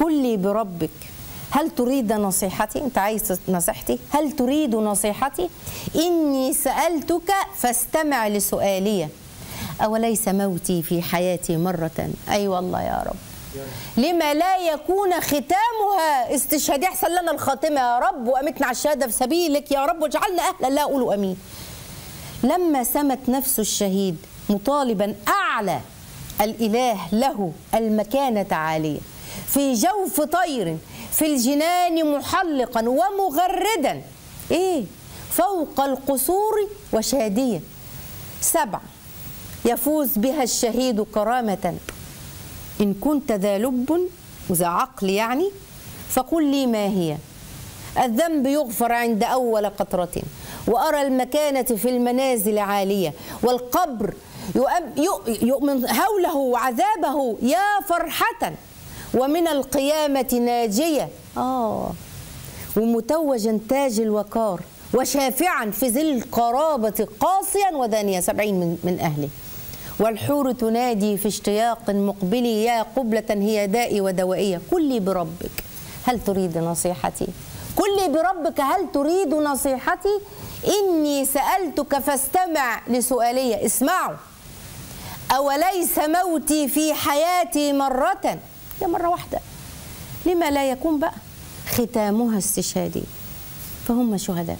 قل لي بربك. هل تريد نصيحتي؟ انت عايز نصيحتي؟ هل تريد نصيحتي؟ إني سألتك فاستمع لسؤالي. أوليس موتي في حياتي مرة؟ أي والله يا رب. لما لا يكون ختامها استشهاد يحصل لنا الخاتمة يا رب وأمتنا على الشهادة في سبيلك يا رب واجعلنا أهلا لا قولوا أمين. لما سمت نفس الشهيد مطالبا أعلى الإله له المكانة عالية. في جوف طير في الجنان محلقا ومغردا. إيه؟ فوق القصور وشاديا سبع يفوز بها الشهيد كرامة. إن كنت ذا لب وذا عقل يعني فقل لي ما هي. الذنب يغفر عند أول قطرة. وأرى المكانة في المنازل عالية. والقبر يؤمن هوله وعذابه يا فرحة. ومن القيامة ناجية. آه. ومتوجا تاج الوقار وشافعا في ذي القرابة قاصيا ودانيا سبعين من, من أهله. والحور تنادي في اشتياق مقبلي يا قبلة هي دائي ودوائية. قل لي بربك هل تريد نصيحتي؟ قل لي بربك هل تريد نصيحتي؟ إني سألتك فاستمع لسؤالي اسمعوا. أوليس موتي في حياتي مرة؟ يا مرة واحدة. لما لا يكون بقى ختامها استشهادي فهم شهداء.